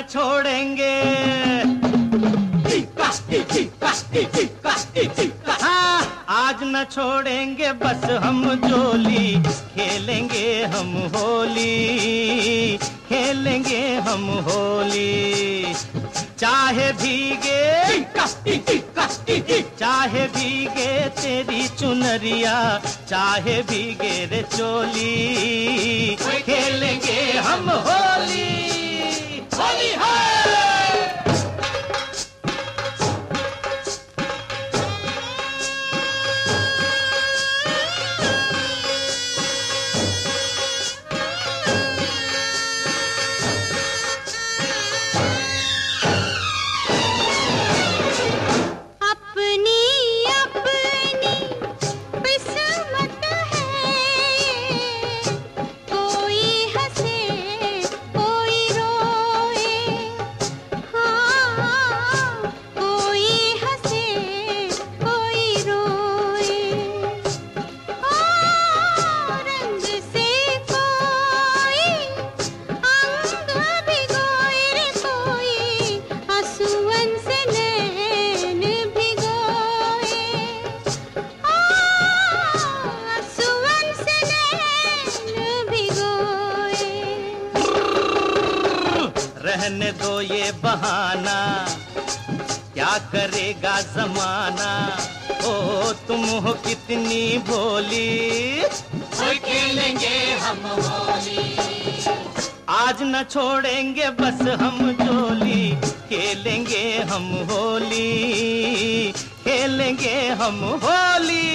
ना छोड़ेंगे हाँ, आज न छोड़ेंगे, बस हम जोली खेलेंगे हम होली। खेलेंगे हम होली। चाहे भीगे चाहे भीगे तेरी चुनरिया, चाहे भीगे रे चोली। खेलेंगे हम होली। होली है रहने दो ये बहाना। क्या करेगा जमाना? ओ तुम हो कितनी भोली। खेलेंगे हम होली। आज न छोड़ेंगे बस हम जोली खेलेंगे हम होली। खेलेंगे हम होली।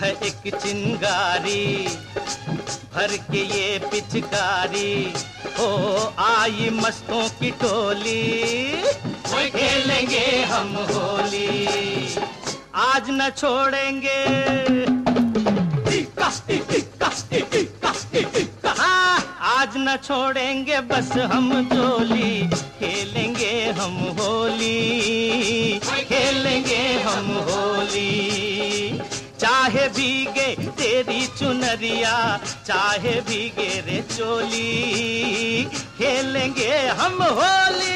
है एक चिंगारी भर के ये पिचकारी। हो आई मस्तों की टोली खेलेंगे हम होली। आज न छोड़ेंगे। हाँ, आज न छोड़ेंगे बस हम जोली नदिया चाहे भीगे रे चोली खेलेंगे हम होली।